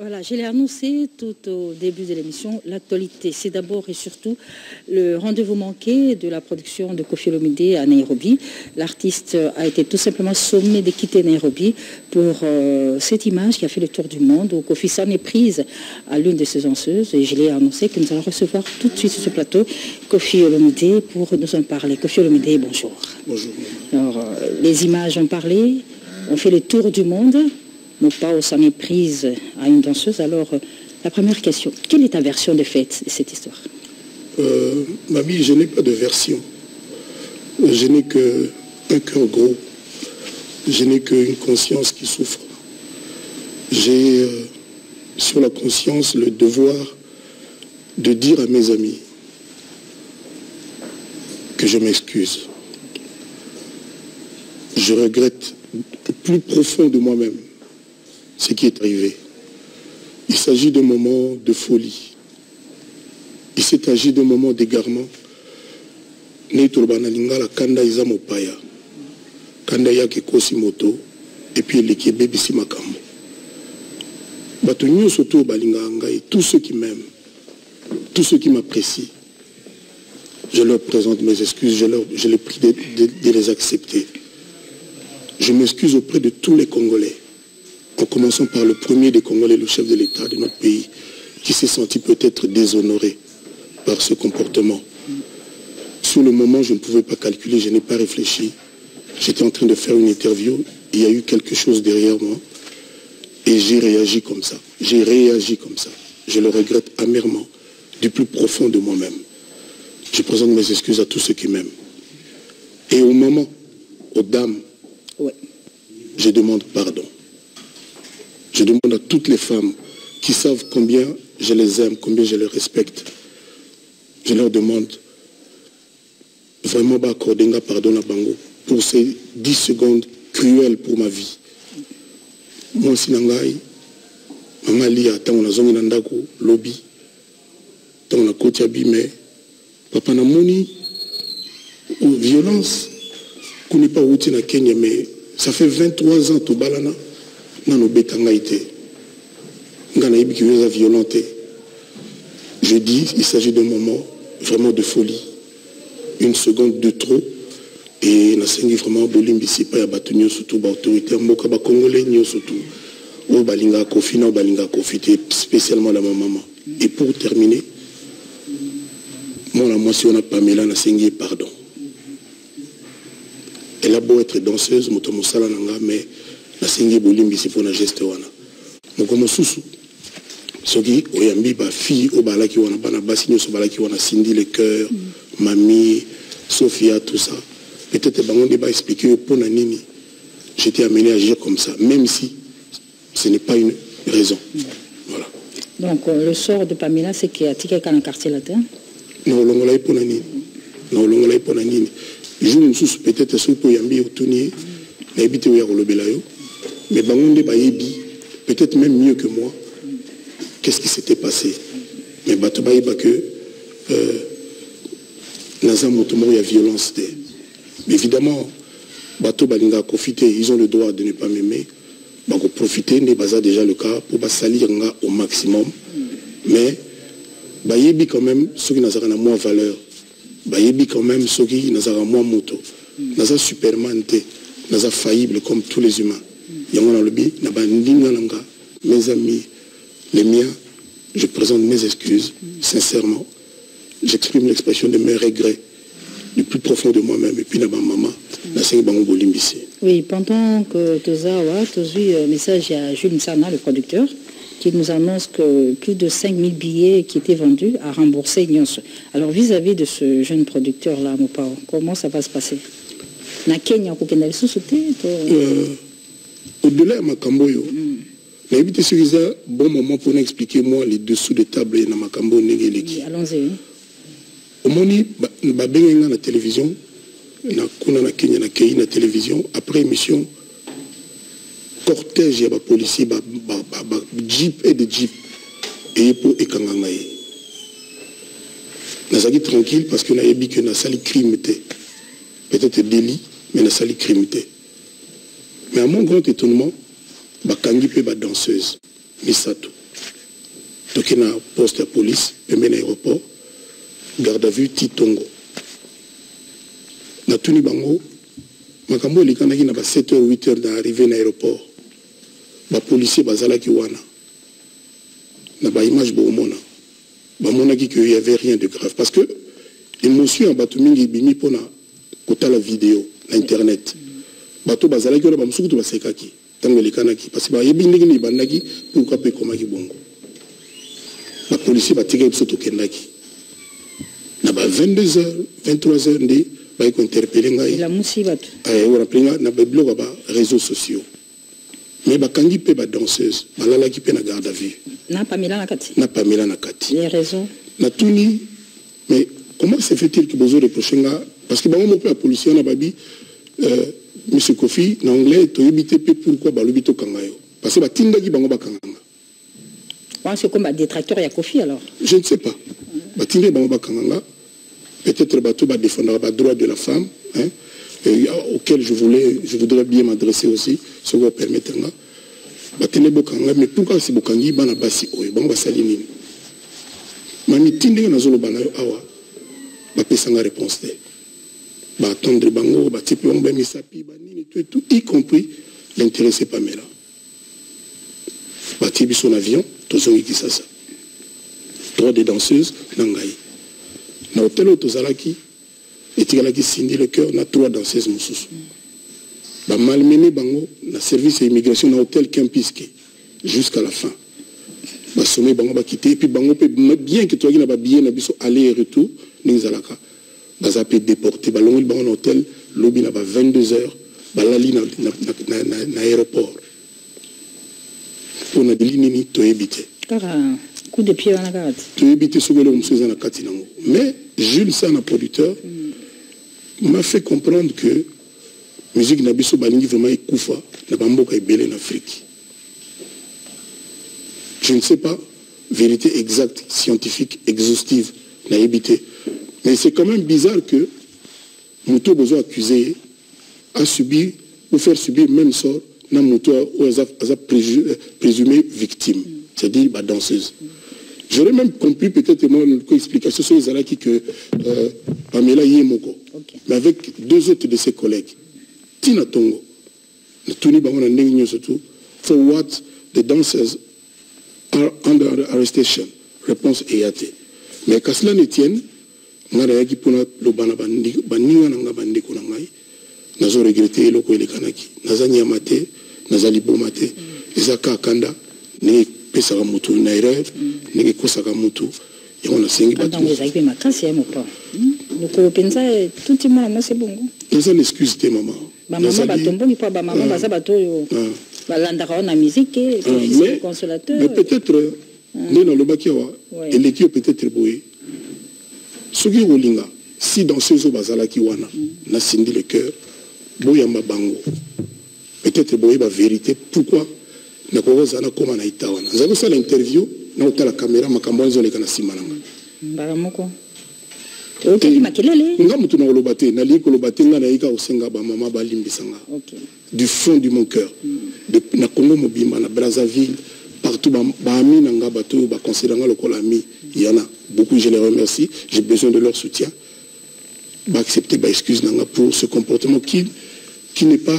Voilà, je l'ai annoncé tout au début de l'émission. L'actualité, c'est d'abord et surtout le rendez-vous manqué de la production de Kofi Olomide à Nairobi. L'artiste a été tout simplement sommé de quitter Nairobi pour euh, cette image qui a fait le tour du monde où Kofi s'en est prise à l'une de ses danseuses. Et je l'ai annoncé que nous allons recevoir tout de suite sur ce plateau Kofi Olomide pour nous en parler. Kofi Olomide, bonjour. Bonjour. Alors, euh, les images ont parlé, ont fait le tour du monde. Mopao s'en est prise à une danseuse. Alors, euh, la première question, quelle est ta version de fait de cette histoire? Euh, Mabi, je n'ai pas de version. Je n'ai qu'un cœur gros. Je n'ai qu'une conscience qui souffre. J'ai euh, sur la conscience le devoir de dire à mes amis que je m'excuse. Je regrette au plus profond de moi-même ce qui est arrivé. Il s'agit d'un moment de folie. Il s'est agi d'un moment d'égarement. kanda eza mopaya kanda eyaki ekosi moto epuis eleki ebebisi makambo tous ceux qui m'aiment tous ceux qui m'apprécient je leur présente mes excuses je, leur, je les prie de, de, de les accepter je m'excuse auprès de tous les Congolais en commençant par le premier des Congolais, le chef de l'État de notre pays, qui s'est senti peut-être déshonoré par ce comportement. Sur le moment, je ne pouvais pas calculer, je n'ai pas réfléchi. J'étais en train de faire une interview, il y a eu quelque chose derrière moi, et j'ai réagi comme ça. J'ai réagi comme ça. Je le regrette amèrement, du plus profond de moi-même. Je présente mes excuses à tous ceux qui m'aiment. Et au moment, aux dames, ouais. je demande pardon. Je demande à toutes les femmes qui savent combien je les aime, combien je les respecte. Je leur demande vraiment d'accorder un pardon à Bango pour ces 10 secondes cruelles pour ma vie. Moi, si nangai, mama lia, tango na zongi na ndako, lobby, tango na koti abime, papa na moni, violence, kuni pas outi na Kenya, mais ça fait 23 ans tout balana. Te je dis il s'agit d'un moment vraiment de folie. Une seconde de trop. Et nasengi vraiment bolimbisi epai ya bato nyonso tu baautorité ya mboka bacongolais nyonso tu oyo balingaka kofi na oyo balingaka kofi te spécialement la mamama et pour terminer mwana nasengi ye pardon. Elle a beau être danseuse mais nasengi bolimbisi mpona geste wana moko mosusu soki oyambi bafille oyo balaki wana bana basi nyonso balaki wana sindi le cœur mm. mami sophia tout ça. Peut-être bango nde baexplike yo mpona nini j'étais amené à agir comme ça même si ce n'est pas une raison. Mm. voilà. Donc euh, le sort de pamela c'est que atikaka na quartier latin? Na olongola ye mpona nini na olongola ye mpona nini jour mosusu peut-être soki mpo oyambi otuni ye nayebi te oya kolobela yo mais bango nde bayebi peut-être même mieux que moi qu'est-ce qui s'était passé? Mais bato bayeba que euh, naza moto moko ya violence mais évidemment bato balingaka kofi te ils ont le droit de ne pas m'aimer. Bakoprofite nde baza déjà le cas mpo basalir nga au maximum. Mais bayebi quand même soki nazalaka na mwa valeur. Bayebi quand même soki nazalaka mwa moto. Naza superman naza faillible comme tous les humains yango nalobi na bandinga na nga mes amis les miens je présente mes excuses sincèrement. J'exprime l'expression de mes regrets du plus profond de moi-même et puis na bamama nasengi bango bolimbisi oui pendant que tozawa tozwi euh, message à jules nsana le producteur qui nous annonce que plus de 5000 billets qui étaient vendus à rembourser Nyonso. Alors vis-à-vis -vis de ce jeune producteur-là, Mopao, comment ça va se passer? Na Kenya euh, au-delà ya makambo oyo nayebi te soki eza bon moment mpona expliquer moi les dessous de table na makambo oyo ndenge eleki omoni babengai nga na télévision na kuna na kenya nakei na télévision. Après émission cortège ya bapolicier jeep et de jeep eye mpo ekanga ngai nazalaki tranquille parce que nayebi ke nasali crime te peut-être délit mais nasali crime te mais à mon grand étonnement bakangi mpe badanseuse misato. Toke na poste ya police pembeni na aéroport garde à vue ti tongo natuni bango makambo elekanaki na ba 7 heures 8 heures na arrivé na aéroport. Bapolisier bazalaki wana. Na baimage bokomona bamonaki ke y avait rien de grave. Parce que émotion ya bato mingi ebimi mpona kotala video na internet bato bazalaki wana bamosuku to basekaki. Ntango elekanaki parce que bayebi ndenge nini ebandaki pourkui mpe ekomaki bongo. Bapolisier batikaki biso tokendaki. Na ba 22 heures 23 heures nde bayi kointerpele ngai. Elamusi bato. Orampele ngai na babiloko ya baréseaux sociaux. Mais bakangi mpe badanseuse balalaki mpe na garde à vue. Na pamela na kati? Natuni mais comment se fait-il que bozo reproche nga? Parce que bango moko ya policier wana babi euh, monsieur kofi na anglais toyebi te mpe pourquoi balobi tokanga yo? Parce que batindaki bango bakanganga wana c'est comme badétracteur ya kofi alors? Je ne sais pas. Batindaki bango bakanganga peut-être bato badéfendaka badroit de la femme hein, et, auquel je voulais je voudrais bien m'adresser aussi soki opermettre nga batende bokanga mais pourquoi si bokangi bana basi oyo? Bango basali nini? Mamiti ndenge nazoloba na yo awa bapesanga réponse te baatendre bango batie mpe bango bamisapi banini tout et tout y compris l'intéressé pamela batie biso na avion tozongi kisasa trois de danseuses na ngai na hotel oyo tozalaki etikalaki sindi le cœur na trois danseuses mosusu. Bamalmene bango na service immigration na hôtel kempiske jusqu'à la fin. Basome bango bakite epuis bango mpe bien ke tozalaki na babillet na biso aller et retour ndenge baza mpe déporté balongoli bango na hôtel lobi na ba 22 heures balali na, na, na, na, na aéroport. Mpo na deli nini toyebi te kaka coup de pied wana kaka te toyebi te soki eloko mosusu eza na kati nango mais jules sana producteur mm. m'a fait comprendre que musique na biso balingi vraiment ekufa na bamboka ebele na afrique. Je ne sais pas vérité exacte scientifique exhaustive nayebi te mais c'est quand même bizarre que moto besoin accusé a subi ou faire subir même sort moto oyo aza présumé victime c'est-à-dire badanseuse j'aurais même compris peut-être moi explication soki ezalaki que euh, pamela ye moko Okay. mais avec deux autres de ses collègues tina tongo natuni bango na ndenge nyonso tu for what the dancers are under arrestation. Réponse eya te mais kasila netienne ngai nayaki mpona loba na baninga na ngai bandeko na ngai. Nazoregrete eloko elekanaki. Naza nyama te naza liboma te. Eza kaka kanda ndenge epesaka motu na erreur ndenge ekosaka motu yango nasengi naza na excuse te mama. Bamama batombongi mpo bamama Ah. baza bato oyo Ah. balandaka wana musique Ah, consolateur. peut-être nde nalobaki awa eleki yo peut-être boye soki okolinga si danseuse oyo bazalaki wana nasindi le cœur boyamba bango peut-être boyeba vérité pourquoi nakoki kozala nakóma na ita wana. Nazali kosala interview na kotala caméra makambo wana ezoleka na nsima na nga mbala moko. Nga motu na koloba te nalingi koloba te nga nayika kosenga bamama balimbisa nga du fond du mon cœur. De, na congo mobimba na brazzaville partout ba- baami na nga bato oyo baconsidère nga lokola ami il y en a beaucoup je les remercie. J'ai besoin de leur soutien. Baaccepter baexcuse na nga pour ce comportement qui, qui n'est pas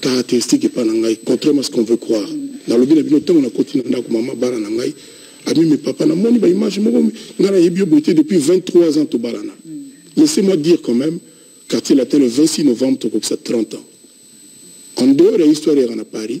caractéristique epa na ngai contrairement à ce qu'on veut croire. Nalobi na bino ntango nakoti na ndako mama bana na ngai amimi papa ngai nayebi yo boye te depuis 23 ans tobalana laissez-moi dire quand même quartier latin le 26 novembre tokokisa 30 ans. En dehors ya histoire yaka na paris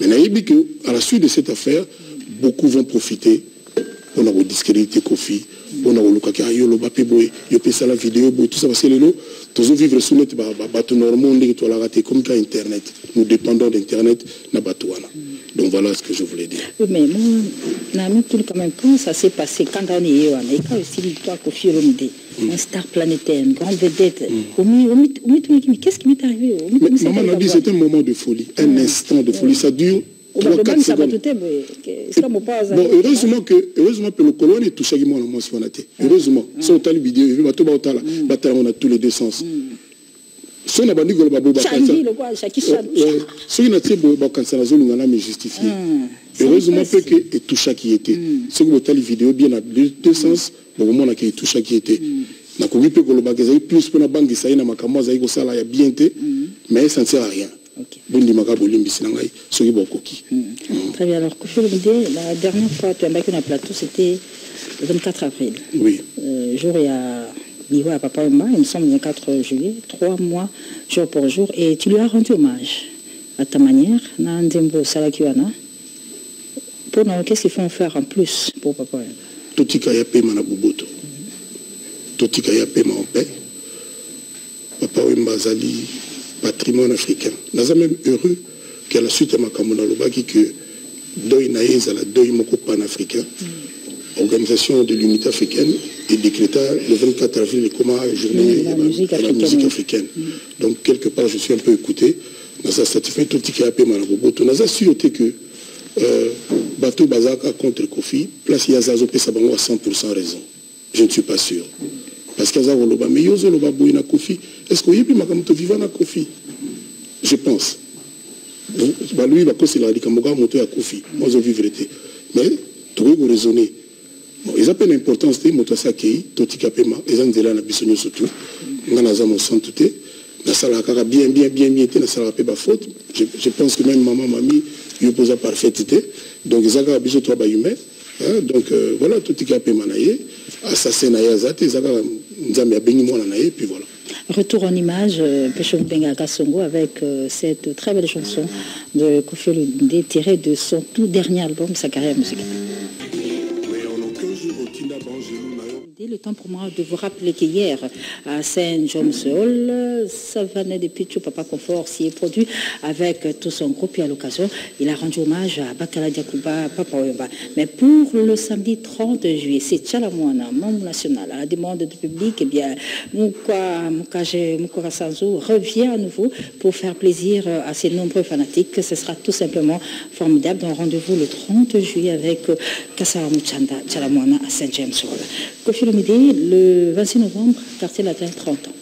mais que à la suite de cette affaire beaucoup vont profiter. Mpona kodiscrédite kofi mpona kolukaki ah yo loba mpe boye yo mpe esala video boye tout ça parce que lelo tozovivre sous neti bato normaux ndenge tolaka te comme ka internet. Nous dépendons d'internet na bato wana Donc voilà ce que je voulais dire. Oui, mais moi, Nami, quand même, quand ça s'est passé, quand on est et quand aussi l'histoire Kofi Olomide, un star planétaire, une grande vedette, qu'est-ce qui m'est arrivé mais, Maman a dit c'est un moment de folie, un instant de folie. Ça dure 3-4 secondes. Bon, heureusement que, heureusement que le colon est touché à moi, moi, si on a été. Heureusement. Si on a la vidéo, on a tous les deux sens. So na bandi koloba bo soki natie boye bakanisa nazolingana me justifie. Heureusement mpe ke etushaki ye te soki botali video bien na deux sens bokomonaka etushaki ye te nakoki mpe kolobaka ezali plus mpo nabangisa ye na makambo azali kosala ya bien te mais ça ne sert à rien. Bondimaka bolimbisi na ngai soki bokoki. Très bien alors la dernière fois toyambaki na plateau c'était le 24 avril. Oui. Euh, jour ya Biwa à Papa il me semble le 4 juillet, trois mois jour pour jour, et tu lui as rendu hommage à ta manière, na Nzembo Salakiwana. Pour nous, qu'est-ce qu'il faut faire en plus pour Papa Omba Totika ya pema na buboto. Totika ya pema en paix. Papa Omba Zali, patrimoine africain. Naza même heureux qu'à la suite de ma kamona lobaki que deuil naïs à la deuil moko pan-africain. Mm. Organisation de l'unité africaine et décréta le 24 avril comme journée de la, musique africaine. La musique africaine. Mm. Donc, quelque part, je suis un peu écouté. Dans satisfait tout ce qui a payé Maraboboto. Avons sûreté que euh, Bateau Bazaka contre Kofi, place Yazazo Pesabango à 100% raison. Je ne suis pas sûr. Parce qu'il y a Zaloba, mais Yozo Loba Bouina Kofi. Est-ce qu'il y a plus Makamoto vivant à Kofi? Je pense. Bah, lui, il va causer la Rikamoga Moto à Kofi. Moi, je vivrai. Mais, tu peux raisonner. Eza mpe na importance te moto asi akei totika mpe eza nzela na biso nyonso tu nga naza mosantu bien bien bien bien te nasalaka mpe bafaute je pense que même mama mami yo mpo oza parfaite te donc eza kaka biso toa bahumain donc euh, voilà totika pema na ye assassin na ye aza te eza kaka nzambe abengi puis voilà. Retour en image, euh, Peshong Benga Kassongo avec euh, cette très belle chanson de Kofi tirée de son tout dernier album, sa carrière musicale. Le temps pour moi de vous rappeler qu'hier, à Saint-Jean-Seul, Savané de Pichou Papa Confort s'y est produit avec tout son groupe et à l'occasion, il a rendu hommage à Bakala Diakouba Papa Oyamba. Mais pour le samedi 30 juillet, c'est Tchalamouana, membre national, à la demande du public, eh bien, Mouka Sanzo revient à nouveau pour faire plaisir à ses nombreux fanatiques. Ce sera tout simplement formidable. Donc rendez-vous le 30 juillet avec Kassara Mouchanda Tchalamouana à Le 26 novembre, quartier latin 30 ans.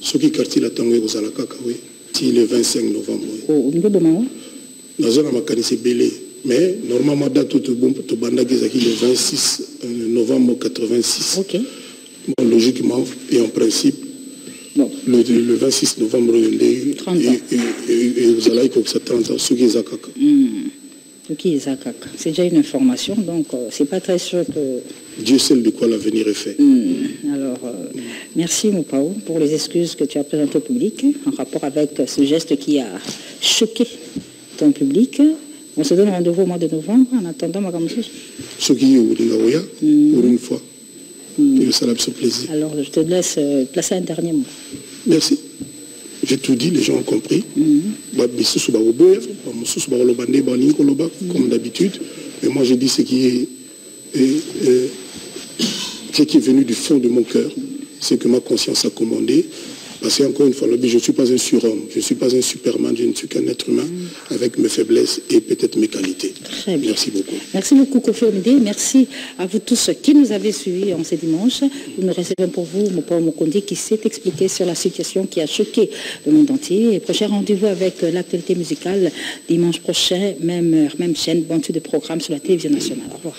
Ce qui quartier latin est kaka, oui. Si le 25 novembre. Au niveau de Mao? Nazo na makanisi belé. Mais normalement, date tout bon pour banda le 26 euh, novembre 86. Ok. Bon, logiquement et en principe, bon. le, le 26 novembre, 30 ans. Et vous allez comme ça 30 ans, ce qui est Zakaka. C'est déjà une information, donc euh, c'est pas très sûr que Dieu sait de quoi l'avenir est fait. Hmm. Alors, euh, merci Moupao pour les excuses que tu as présentées au public en rapport avec ce geste qui a choqué ton public. On se donne rendez-vous au mois de novembre en attendant ma Ce qui est pour une fois. Mm. Ça ce plaisir. Alors, je te laisse euh, placer un dernier mot. Merci. J'ai tout dit, les gens ont compris. Hmm. Comme d'habitude. Mais moi, je dis ce qui est et, ce qui est venu du fond de mon cœur, c'est que ma conscience a commandé. Parce qu'encore une fois, je ne suis pas un surhomme, je ne suis pas un superman, je ne suis qu'un être humain avec mes faiblesses et peut-être mes qualités. Très bien. Merci beaucoup. Merci beaucoup, Kofi Merci à vous tous qui nous avez suivis en ce dimanche. Nous recevons pour vous Mopo Mokondi qui s'est expliqué sur la situation qui a choqué le monde entier. Et prochain rendez-vous avec l'actualité musicale dimanche prochain, même heure, même chaîne, bon de programme sur la télévision nationale. Au revoir.